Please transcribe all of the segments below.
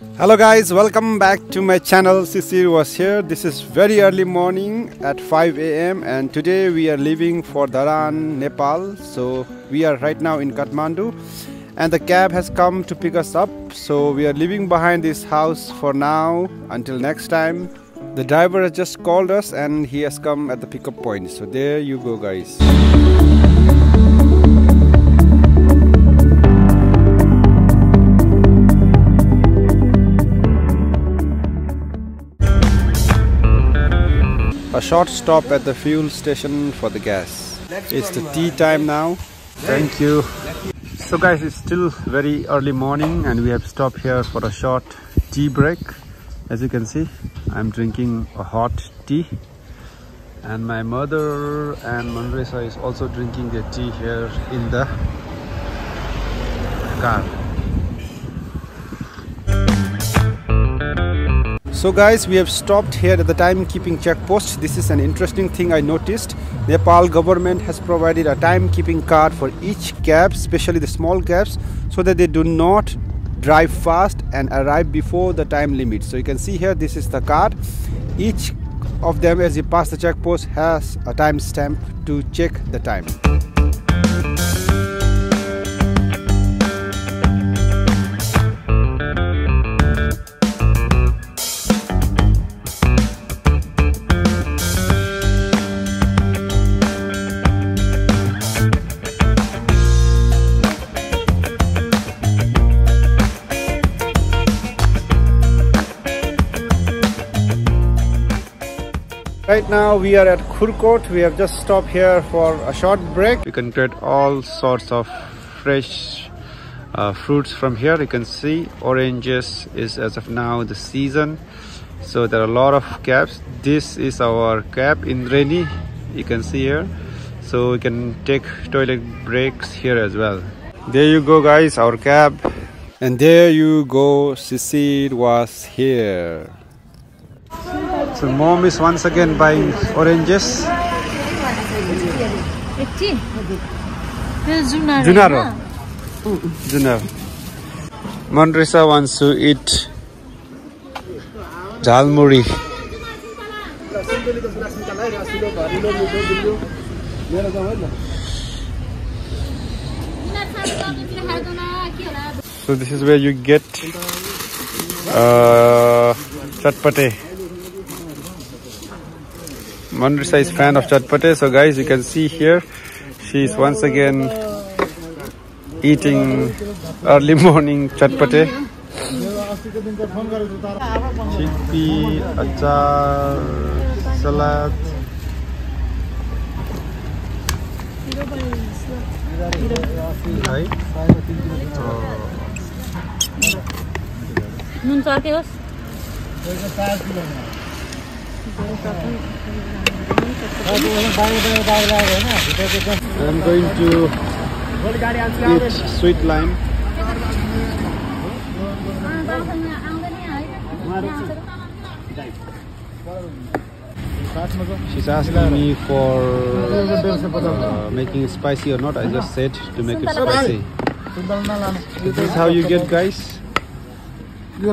Hello guys, welcome back to my channel. Sisir was here. This is very early morning at 5 a.m. and today we are leaving for Dharan, Nepal. So we are right now in Kathmandu and the cab has come to pick us up. So we are leaving behind this house for now until next time. The driver has just called us and he has come at the pickup point. So there you go guys. A short stop at the fuel station for the gas. It's the tea time now. Thank you. So guys, it's still very early morning and we have stopped here for a short tea break. As you can see, I'm drinking a hot tea. And my mother and Manresa is also drinking their tea here in the car. So guys, we have stopped here at the timekeeping checkpost. This is an interesting thing I noticed. Nepal government has provided a timekeeping card for each cab, especially the small cabs, so that they do not drive fast and arrive before the time limit. So you can see here, this is the card. Each of them as you pass the checkpost has a timestamp to check the time. Right now we are at Khurkot. We have just stopped here for a short break. You can get all sorts of fresh uh, fruits from here. You can see oranges is as of now the season. So there are a lot of caps. This is our cab in Reni. You can see here. So we can take toilet breaks here as well. There you go guys, our cab. And there you go, Sisir was here. So mom is once again buying oranges. Junaro. Junaro. Monrisa wants to eat jhalmuri. So this is where you get uh, chatpate. Manrisa is fan of chatpate. So guys, you can see here, she is once again eating early morning chatpate. Chickpea, achar, salad. Right? नुन चर्के होस् I'm going to eat sweet lime. She's asking me for uh, making it spicy or not. I just said to make it spicy. This is how you get guys. Yo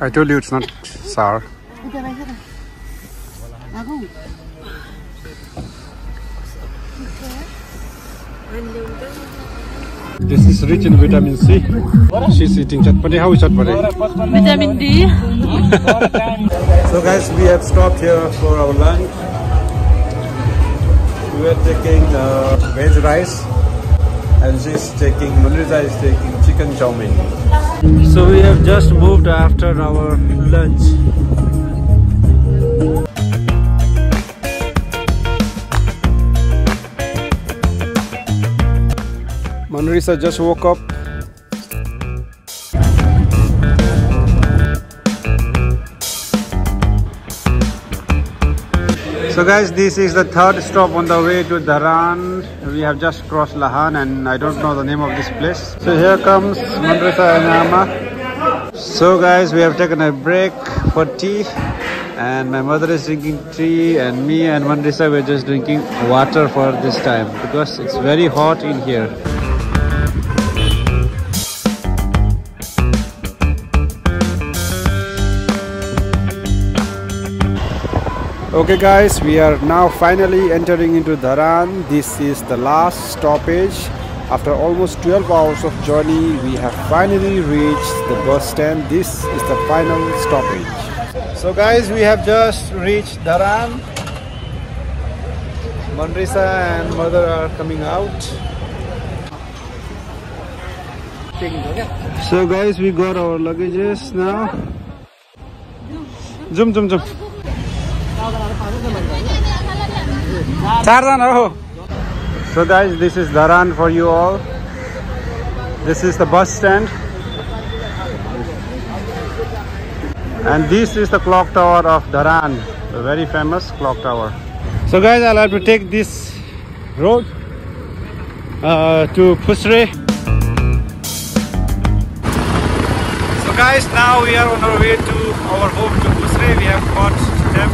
I told you it's not sour. This is rich in vitamin C. She's eating chatpati. How is chatpati? Vitamin D. so guys, we have stopped here for our lunch. We are taking uh, veg rice and she's taking, Manrita is taking chicken chow mein. So we have just moved after our lunch. Manrisa just woke up So guys, this is the third stop on the way to Dharan we have just crossed Lahan and I don't know the name of this place. So here comes Madrasa Anama. So guys, we have taken a break for tea and my mother is drinking tea and me and Mandrisa we're just drinking water for this time because it's very hot in here. Okay guys, we are now finally entering into Dharan. This is the last stoppage. After almost 12 hours of journey, we have finally reached the bus stand. This is the final stoppage. So guys, we have just reached Dharan. Mandrisa and mother are coming out. So guys, we got our luggages now. Zoom, zoom, zoom. So guys, this is Dharan for you all. This is the bus stand. And this is the clock tower of Dharan, the very famous clock tower. So guys, I'll have to take this road uh, to Pusre. So guys, now we are on our way to our home to Pusre. We have got them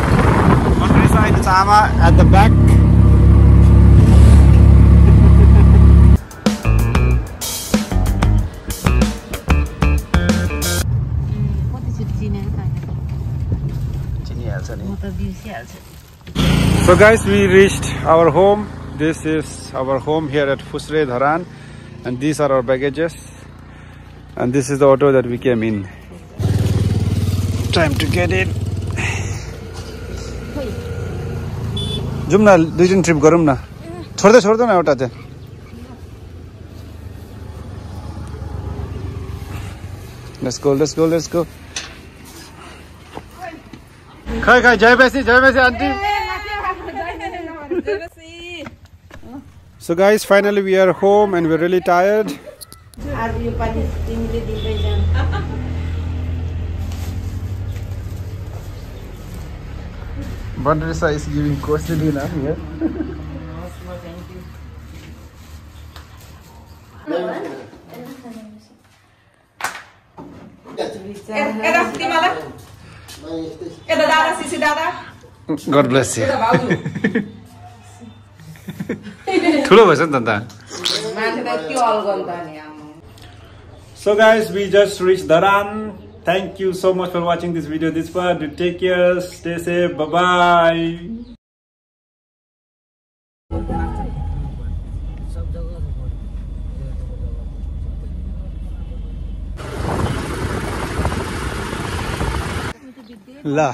on this side, it's Ama at the back. So guys, we reached our home. This is our home here at Phusre Dharan. And these are our baggages. And this is the auto that we came in. Time to get in. जाउँ न दुई दिन trip गरौँ न छोड्दै छोड्दै न एउटा चाहिँ Let's go, let's go, let's go. खै खै जय बेसी जय बेसी aunty So guys, finally we are home and we're really tired. Bandrisa is giving questioning now here. God bless you. ठुलो भएछ नि त so guys we just reach Dharan thank you so much for watching this video this पर take care stay safe bye ल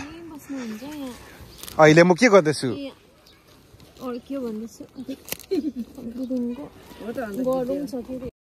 अहिले म के गर्दैछु अड्क्यो भन्दैछु। गरौँ छ अरे